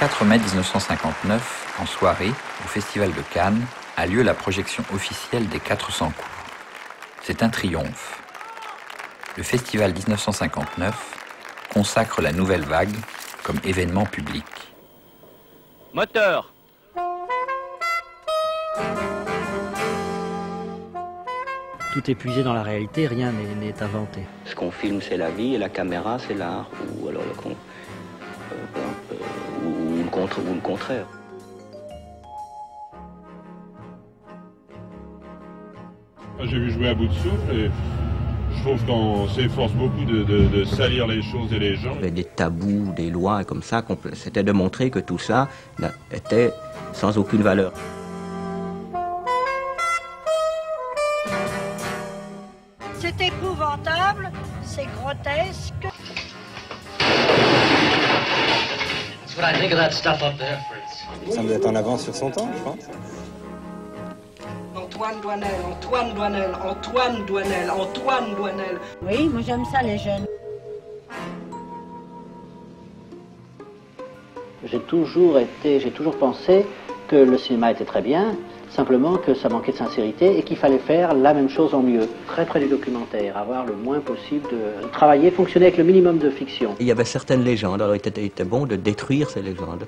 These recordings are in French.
4 mai 1959, en soirée, au Festival de Cannes, a lieu la projection officielle des 400 coups. C'est un triomphe. Le Festival 1959 consacre la nouvelle vague comme événement public. Moteur Tout est puisé dans la réalité, rien n'est inventé. Ce qu'on filme, c'est la vie, et la caméra, c'est l'art, ou alors le, le contre, ou le contraire. J'ai vu jouer à bout de souffle et je trouve qu'on s'efforce beaucoup de, de- de salir les choses et les gens. Il y avait des tabous, des lois comme ça. C'était de montrer que tout ça était sans aucune valeur. C'est épouvantable, c'est grotesque. I think of that stuff up there, Fritz. Ça doit être en avance sur son temps, je pense. Antoine Douanel, Antoine Douanel, Antoine Douanel, Antoine Douanel. Oui, moi j'aime ça les jeunes. J'ai toujours été, j'ai toujours pensé que le cinéma était très bien, simplement que ça manquait de sincérité et qu'il fallait faire la même chose en mieux, très près du documentaire, avoir le moins possible de travailler, fonctionner avec le minimum de fiction. Il y avait certaines légendes, alors il était, bon de détruire ces légendes.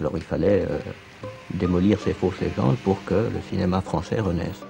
Alors il fallait euh, démolir ces fausses légendes pour que le cinéma français renaisse.